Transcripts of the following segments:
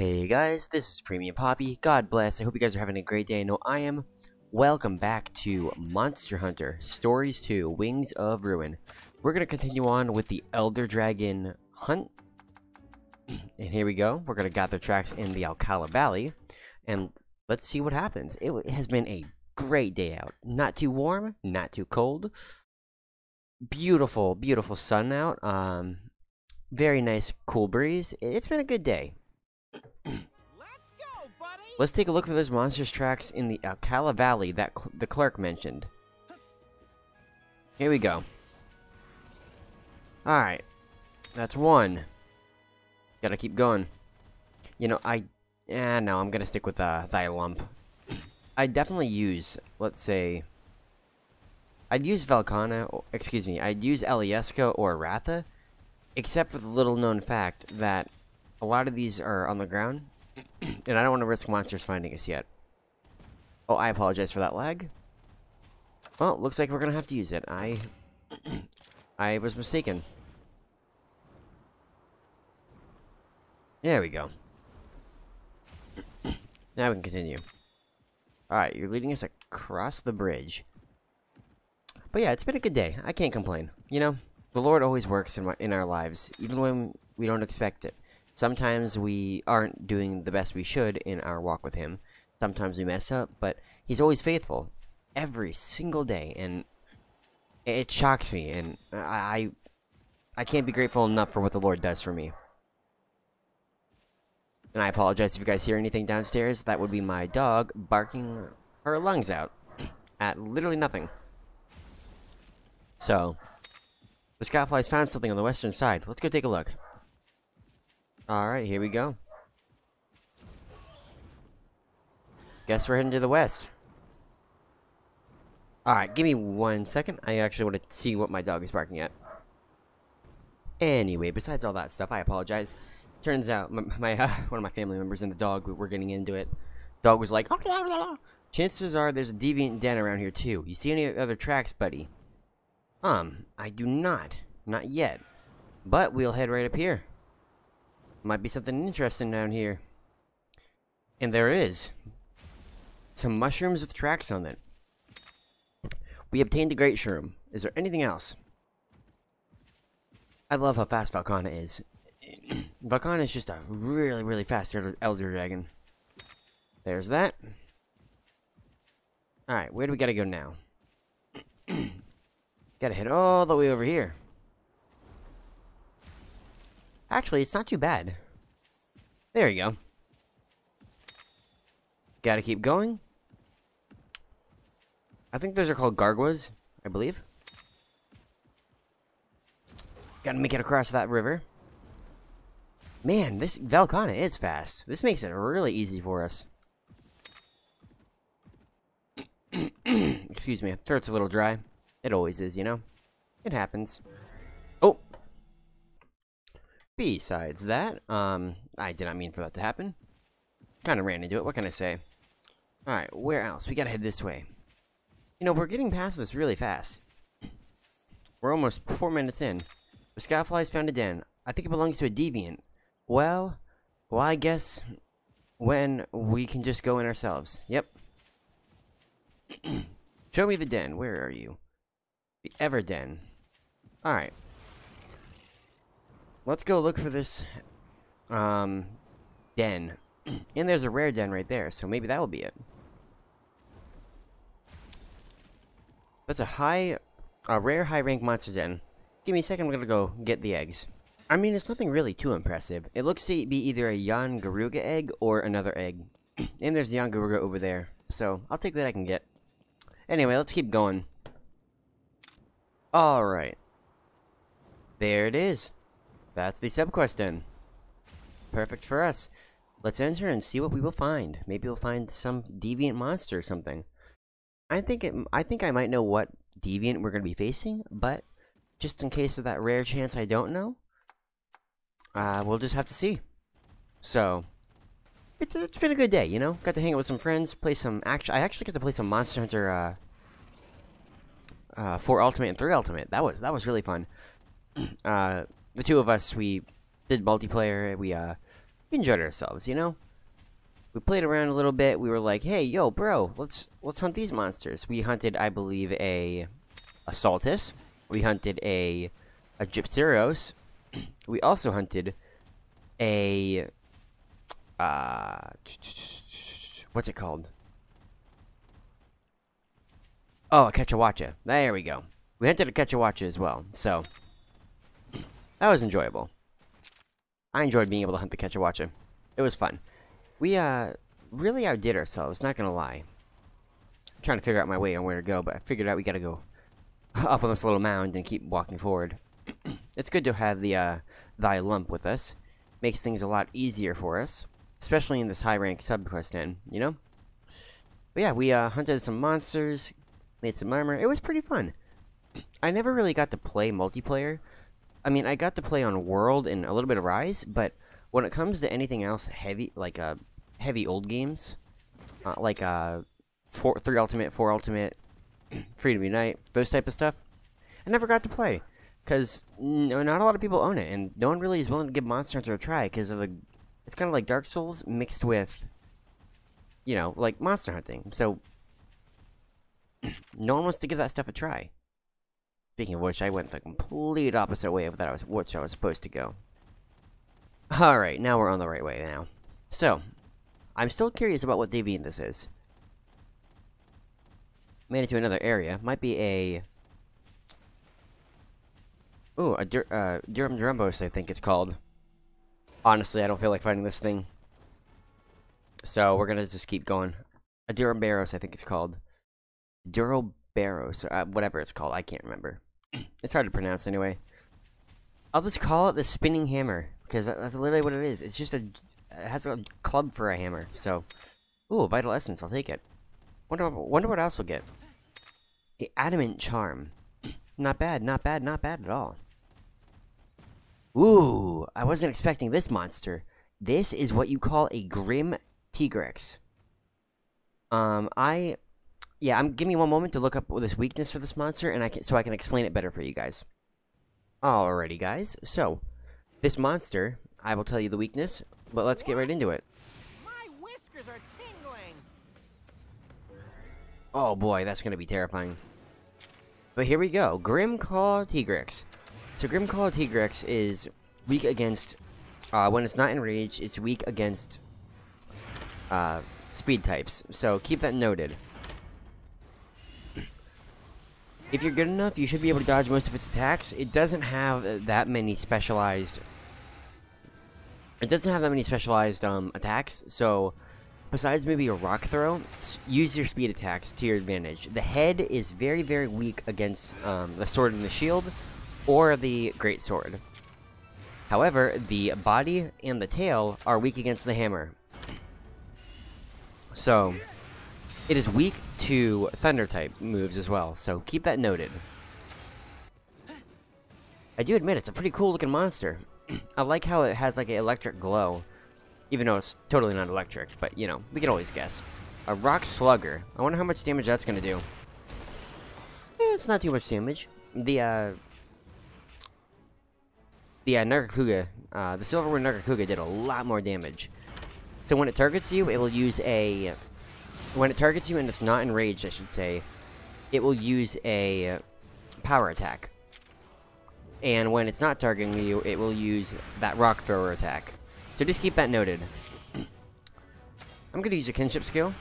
Hey guys, this is Premium Poppy. God bless. I hope you guys are having a great day. I know I am. Welcome back to Monster Hunter Stories 2 Wings of Ruin. We're going to continue on with the Elder Dragon hunt. And here we go. We're going to gather tracks in the Alcala Valley. And let's see what happens. It has been a great day out. Not too warm, not too cold. Beautiful, beautiful sun out. Um, very nice, cool breeze. It's been a good day. Let's take a look for those monsters tracks in the Alcala Valley that cl the clerk mentioned. Here we go. Alright. That's one. Gotta keep going. You know, I... Eh, no, I'm gonna stick with uh, Thy Lump. I definitely use, let's say... I'd use Velkhana, or, excuse me, I'd use Alyeska or Ratha, except for the little known fact that a lot of these are on the ground, and I don't want to risk monsters finding us yet. Oh, I apologize for that lag. Well, looks like we're gonna have to use it. I... I was mistaken. There we go. now we can continue. Alright, you're leading us across the bridge. But yeah, it's been a good day. I can't complain. You know, the Lord always works in, my, in our lives, even when we don't expect it. Sometimes we aren't doing the best we should in our walk with Him. Sometimes we mess up, but He's always faithful. Every single day, and it shocks me, and I, I can't be grateful enough for what the Lord does for me. And I apologize if you guys hear anything downstairs. That would be my dog barking her lungs out at literally nothing. So, the Scoutfly's found something on the western side. Let's go take a look. Alright, here we go. Guess we're heading to the west. Alright, give me one second. I actually want to see what my dog is barking at. Anyway, besides all that stuff, I apologize. Turns out, my, my uh, one of my family members and the dog we were getting into it. Dog was like, Chances are there's a deviant den around here too. You see any other tracks, buddy? Um, I do not. Not yet. But we'll head right up here. Might be something interesting down here. And there is. Some mushrooms with tracks on it. We obtained a great shroom. Is there anything else? I love how fast Velkhana is. Velkhana is just a really, really fast Elder Dragon. There's that. Alright, where do we gotta go now? gotta head all the way over here. Actually, it's not too bad. There you go. Gotta keep going. I think those are called gargoyles, I believe. Gotta make it across that river. Man, this Velkhana is fast. This makes it really easy for us. Excuse me, throat's a little dry. It always is, you know? It happens. Besides that, um, I did not mean for that to happen. Kind of ran into it, what can I say? Alright, where else? We gotta head this way. You know, we're getting past this really fast. We're almost four minutes in. The Scoutfly's found a den. I think it belongs to a deviant. Well, well, I guess when we can just go in ourselves. Yep. Show me the den. Where are you? The Ever Den. Alright. Let's go look for this um den. and there's a rare den right there, so maybe that will be it. That's a high a rare high rank monster den. Give me a second, I'm gonna go get the eggs. I mean, it's nothing really too impressive. It looks to be either a Yian Garuga egg or another egg. and there's the Yian Garuga over there. So, I'll take what I can get. Anyway, let's keep going. Alright. There it is. That's the subquest den. Perfect for us. Let's enter and see what we will find. Maybe we'll find some deviant monster or something. I think it. I think I might know what deviant we're going to be facing, but just in case of that rare chance I don't know, uh, we'll just have to see. So, it's it's been a good day, you know. Got to hang out with some friends, play some action. I actually got to play some Monster Hunter uh, uh, four Ultimate and three Ultimate. That was that was really fun. Uh, the two of us we did multiplayer. We uh enjoyed ourselves, you know? We played around a little bit. We were like, "Hey, yo, bro, let's let's hunt these monsters." We hunted, I believe, a Assaultus. We hunted a a Gypceros. We also hunted a uh what's it called? Oh, a Kecha Wacha. There we go. We hunted a Kecha Wacha as well, so that was enjoyable. I enjoyed being able to hunt the Kecha Wacha. It was fun. We, uh, really outdid ourselves, not gonna lie. I'm trying to figure out my way on where to go, but I figured out we gotta go up on this little mound and keep walking forward. it's good to have the, uh, Thy Lump with us. Makes things a lot easier for us. Especially in this high rank subquest end, you know? But yeah, we, uh, hunted some monsters, made some armor. It was pretty fun. I never really got to play multiplayer, I mean, I got to play on World and a little bit of Rise, but when it comes to anything else heavy, like uh, heavy old games, uh, like uh, four, three Ultimate, four Ultimate, Freedom Unite, those type of stuff, I never got to play because no, not a lot of people own it, and no one really is willing to give Monster Hunter a try because of. It's kind of like Dark Souls mixed with, you know, like monster hunting. So no one wants to give that stuff a try. Speaking of which, I went the complete opposite way of that I was which I was supposed to go. Alright, now we're on the right way now. So, I'm still curious about what Deviant this is. Made it to another area. Might be a... Ooh, a Dur uh, Durum I think it's called. Honestly, I don't feel like fighting this thing. So, we're gonna just keep going. A Duramboros, I think it's called. Durobaros, or uh, whatever it's called, I can't remember. It's hard to pronounce anyway. I'll just call it the spinning hammer because that's literally what it is. It's just a it has a club for a hammer. So, ooh, vital essence. I'll take it. Wonder wonder what else we'll get. The adamant charm. Not bad. Not bad. Not bad at all. Ooh, I wasn't expecting this monster. This is what you call a grim Tigrex. Um, I yeah, I'm give me one moment to look up this weakness for this monster, and I can so I can explain it better for you guys. Alrighty, guys. So, this monster, I will tell you the weakness, but let's get right into it. My whiskers are tingling. Oh boy, that's gonna be terrifying. But here we go. Grim Grimclaw Tigrex. So Grim Grimclaw Tigrex is weak against uh, when it's not enraged, it's weak against uh, speed types. So keep that noted. If you're good enough, you should be able to dodge most of its attacks. It doesn't have that many specialized... It doesn't have that many specialized um, attacks, so... Besides maybe a rock throw, use your speed attacks to your advantage. The head is very, very weak against um, the sword and the shield, or the great sword. However, the body and the tail are weak against the hammer. So, it is weak to thunder type moves as well, so keep that noted. I do admit it's a pretty cool looking monster. I like how it has like an electric glow. Even though it's totally not electric, but you know, we can always guess. A rock slugger. I wonder how much damage that's gonna do. Eh, it's not too much damage. The uh the uh, Nargacuga, uh, the Silverwind Nargacuga did a lot more damage. So when it targets you, it will use a when it targets you and it's not enraged, I should say, it will use a power attack. And when it's not targeting you, it will use that rock thrower attack. So just keep that noted. I'm gonna use a kinship skill.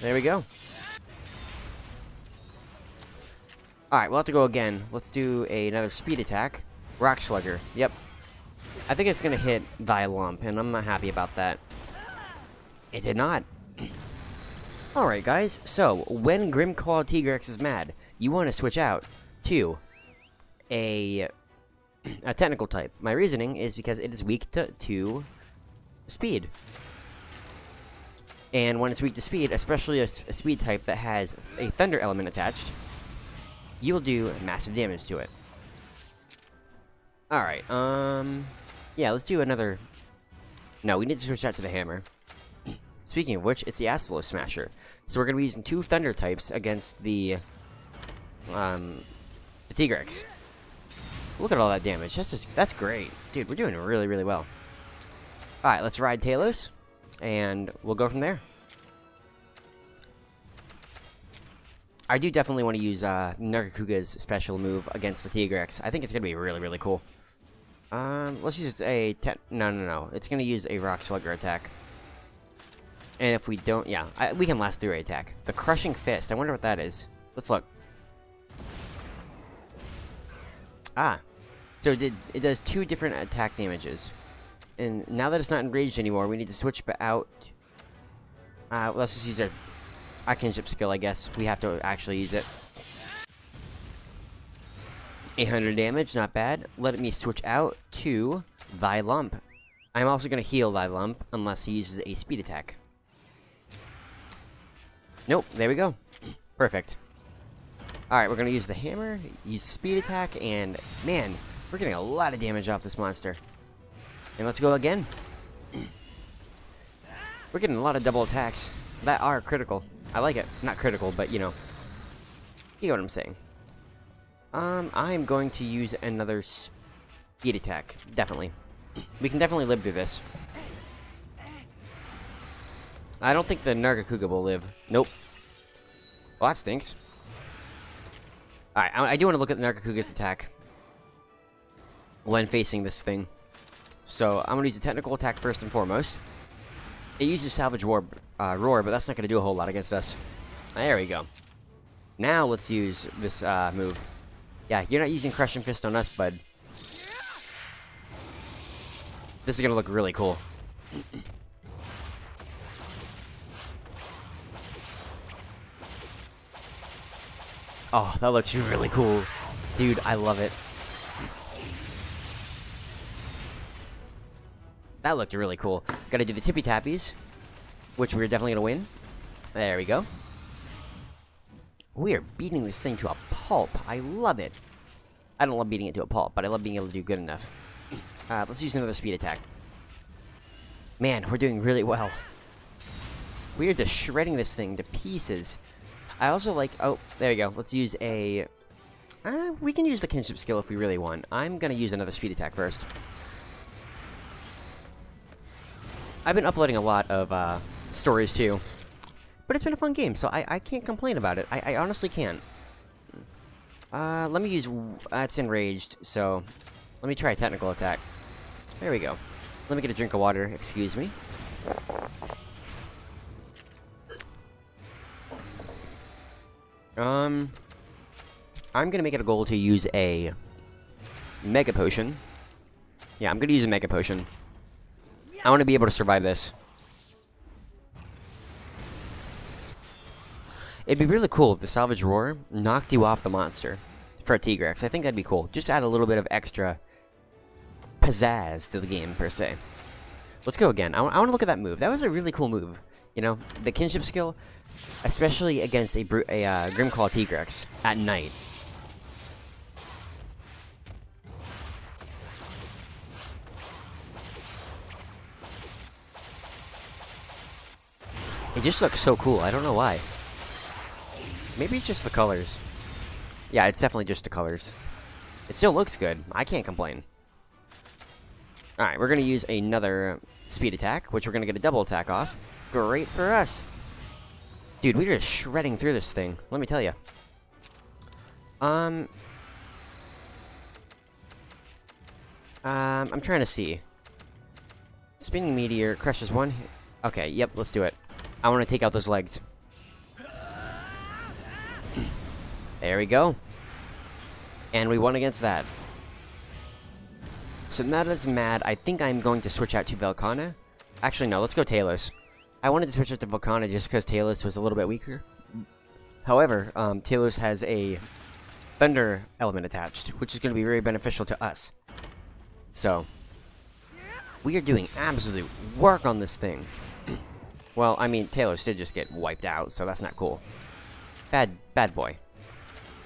There we go. Alright, we'll have to go again. Let's do a, another speed attack. Rock Slugger. Yep. I think it's gonna hit Thy Lump, and I'm not happy about that. It did not. Alright guys, so when Grimclaw Tigrex is mad, you want to switch out to a a technical type. My reasoning is because it is weak to, to speed. And when it's weak to speed, especially a, a speed type that has a thunder element attached, you will do massive damage to it. Alright, um... Yeah, let's do another... No, we need to switch out to the hammer. Speaking of which, it's the Astalos Smasher. So we're going to be using two Thunder types against the, um, the Tigrex. Look at all that damage. That's just, that's great. Dude, we're doing really, really well. Alright, let's ride Talos, and we'll go from there. I do definitely want to use uh, Nargacuga's special move against the Tigrex. I think it's going to be really, really cool. Um, let's use a... No, no, no. It's going to use a Rock Slugger attack. And if we don't... Yeah, I, we can last through a attack. The Crushing Fist. I wonder what that is. Let's look. Ah. So it, did, it does two different attack damages. And now that it's not enraged anymore, we need to switch out... Uh, let's just use a our kinship skill, I guess. We have to actually use it. 800 damage, not bad. Let me switch out to Thy Lump. I'm also going to heal Thy Lump, unless he uses a speed attack. Nope, there we go. Perfect. Alright, we're going to use the hammer, use speed attack, and man, we're getting a lot of damage off this monster. And let's go again. We're getting a lot of double attacks that are critical. I like it. Not critical, but you know. You know what I'm saying. Um, I'm going to use another speed attack. Definitely. We can definitely live through this. I don't think the Nargacuga will live. Nope. Well, that stinks. Alright, I, I, do want to look at the Nargacuga's attack. When facing this thing. So, I'm going to use a technical attack first and foremost. It uses Savage War, uh, Roar, but that's not going to do a whole lot against us. There we go. Now let's use this uh, move. Yeah, you're not using Crushing Fist on us, bud. This is going to look really cool. Oh, that looks really cool. Dude, I love it. That looked really cool. Gotta do the tippy tappies, which we're definitely gonna win. There we go. We are beating this thing to a pulp. I love it. I don't love beating it to a pulp, but I love being able to do good enough. Uh, let's use another speed attack. Man, we're doing really well. We are just shredding this thing to pieces. I also like... Oh, there we go. Let's use a... Uh, we can use the kinship skill if we really want. I'm gonna use another speed attack first. I've been uploading a lot of uh, stories too, but it's been a fun game, so I, I can't complain about it. I, I honestly can't. Uh, let me use... Uh, it's enraged, so... Let me try a technical attack. There we go. Let me get a drink of water, excuse me. Um... I'm gonna make it a goal to use a... Mega Potion. Yeah, I'm gonna use a Mega Potion. I want to be able to survive this. It'd be really cool if the Savage Roar knocked you off the monster for a Tigrex. I think that'd be cool. Just add a little bit of extra pizzazz to the game, per se. Let's go again. I, I want to look at that move. That was a really cool move. You know, the kinship skill, especially against a, a uh, Grimclaw Tigrex at night. It just looks so cool. I don't know why. Maybe it's just the colors. Yeah, it's definitely just the colors. It still looks good. I can't complain. Alright, we're going to use another speed attack, which we're going to get a double attack off. Great for us. Dude, we're just shredding through this thing. Let me tell you. Um... Um, I'm trying to see. Spinning Meteor crushes one... Okay, yep, let's do it. I want to take out those legs. There we go. And we won against that. So now that it's mad, I think I'm going to switch out to Velkhana. Actually, no, let's go Talos. I wanted to switch out to Velkhana just because Talos was a little bit weaker. However, um, Talos has a Thunder element attached, which is going to be very beneficial to us. So, we are doing absolute work on this thing. Well, I mean, Talos did just get wiped out, so that's not cool. Bad, bad boy.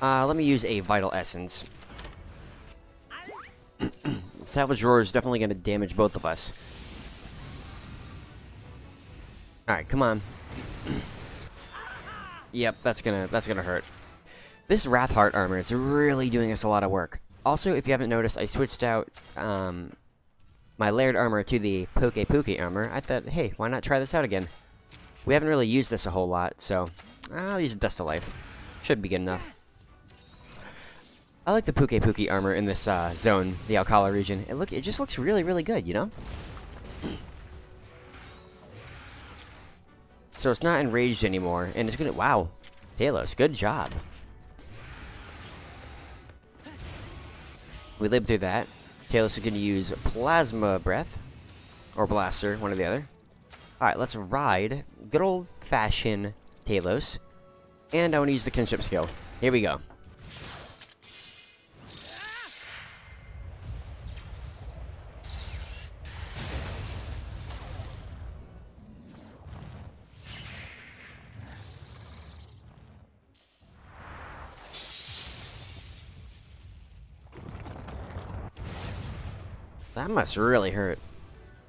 Uh, let me use a Vital Essence. Savage Roar is definitely going to damage both of us. Alright, come on. yep, that's gonna, that's gonna hurt. This Wrath Heart armor is really doing us a lot of work. Also, if you haven't noticed, I switched out, um, my layered armor to the Poke Poke armor, I thought, hey, why not try this out again? We haven't really used this a whole lot, so I'll use Dust of Life. Should be good enough. I like the Poke Poke armor in this uh, zone, the Alcala region. It look, it just looks really, really good, you know? So it's not enraged anymore, and it's gonna- wow. Talos, good job. We lived through that. Talos is gonna use Plasma Breath, or Blaster, one or the other. Alright, let's ride good old-fashioned Talos. And I want to use the kinship skill. Here we go. That must really hurt.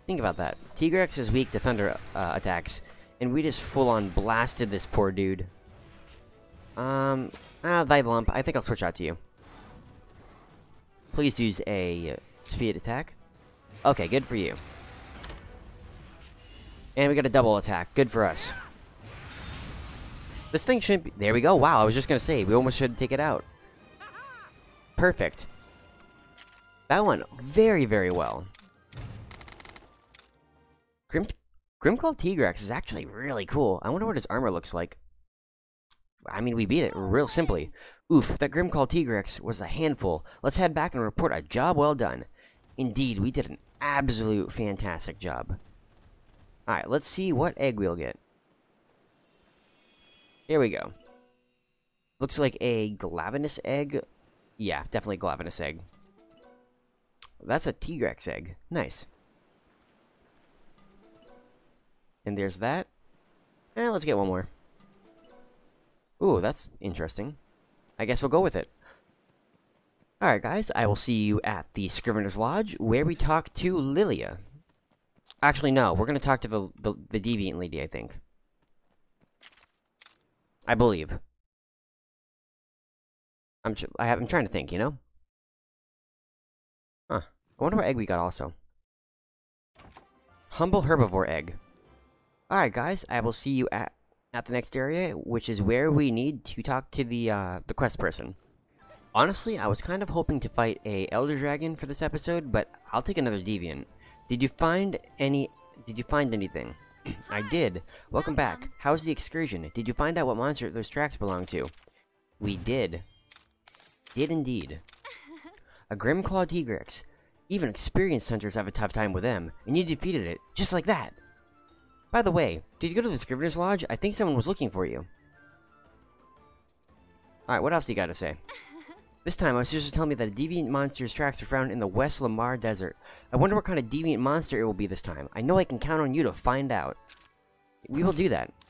Think about that. Tigrex is weak to thunder uh, attacks, and we just full-on blasted this poor dude. Um, ah, Lump, I think I'll switch out to you. Please use a speed attack. Okay, good for you. And we got a double attack. Good for us. This thing shouldn't be... There we go. Wow, I was just gonna say, we almost should take it out. Perfect. That went very, very well. Grim Grimclaw Tigrex is actually really cool. I wonder what his armor looks like. I mean, we beat it real simply. Oof, that Grimclaw Tigrex was a handful. Let's head back and report a job well done. Indeed, we did an absolute fantastic job. Alright, let's see what egg we'll get. Here we go. Looks like a Glavenus egg. Yeah, definitely Glavenus egg. That's a Tigrex egg. Nice. And there's that. Eh, let's get one more. Ooh, that's interesting. I guess we'll go with it. Alright, guys, I will see you at the Scrivener's Lodge, where we talk to Lilia. Actually, no, we're going to talk to the, the, the Deviant Lady, I think. I believe. I'm, I have, I'm trying to think, you know? Huh. I wonder what egg we got also. Humble herbivore egg. Alright guys, I will see you at at the next area, which is where we need to talk to the uh, the quest person. Honestly, I was kind of hoping to fight a Elder Dragon for this episode, but I'll take another Deviant. Did you find any... Did you find anything? I did. Welcome back. How's the excursion? Did you find out what monster those tracks belong to? We did. Did indeed. A Grimclaw Tigrex. Even experienced hunters have a tough time with them, and you defeated it, just like that. By the way, did you go to the Scrivener's Lodge? I think someone was looking for you. Alright, what else do you got to say? This time, my sisters tell me that a deviant monster's tracks are found in the West Lamure Desert. I wonder what kind of deviant monster it will be this time. I know I can count on you to find out. We will do that.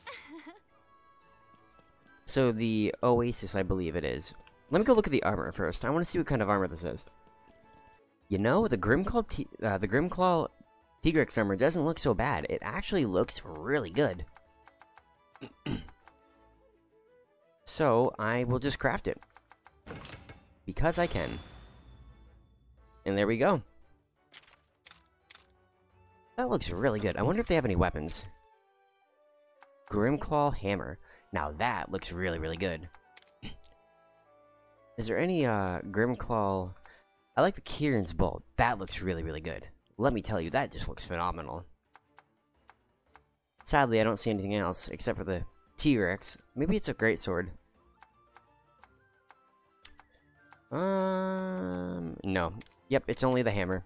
So, the Oasis, I believe it is. Let me go look at the armor first. I want to see what kind of armor this is. You know, the Grimclaw, T uh, the Grimclaw Tigrex armor doesn't look so bad. It actually looks really good. so, I will just craft it. Because I can. And there we go. That looks really good. I wonder if they have any weapons. Grimclaw Hammer. Now that looks really, really good. Is there any, uh, Grimclaw... I like the Kieran's Bolt. That looks really, really good. Let me tell you, that just looks phenomenal. Sadly, I don't see anything else, except for the T-Rex. Maybe it's a great sword. Um, no. Yep, it's only the hammer.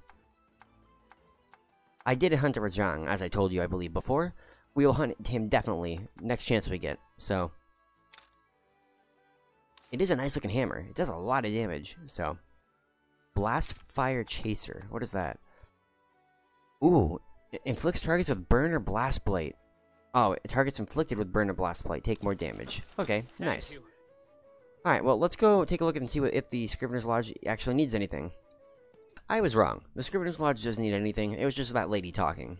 I did hunt a Rajang, as I told you, I believe, before. We will hunt him definitely, next chance we get, so... It is a nice looking hammer. It does a lot of damage, so... Blast Fire Chaser. What is that? Ooh, inflicts targets with burn or blast blade. Oh, it targets inflicted with burn or blast blade take more damage. Okay, nice. Alright, well, let's go take a look and see what, if the Scrivener's Lodge actually needs anything. I was wrong. The Scrivener's Lodge doesn't need anything. It was just that lady talking.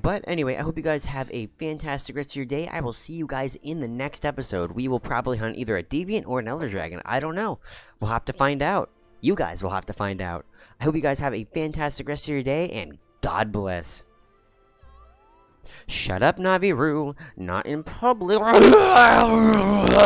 But anyway, I hope you guys have a fantastic rest of your day. I will see you guys in the next episode. We will probably hunt either a deviant or an elder dragon. I don't know. We'll have to find out. You guys will have to find out. I hope you guys have a fantastic rest of your day and God bless. Shut up, Navi Not in public.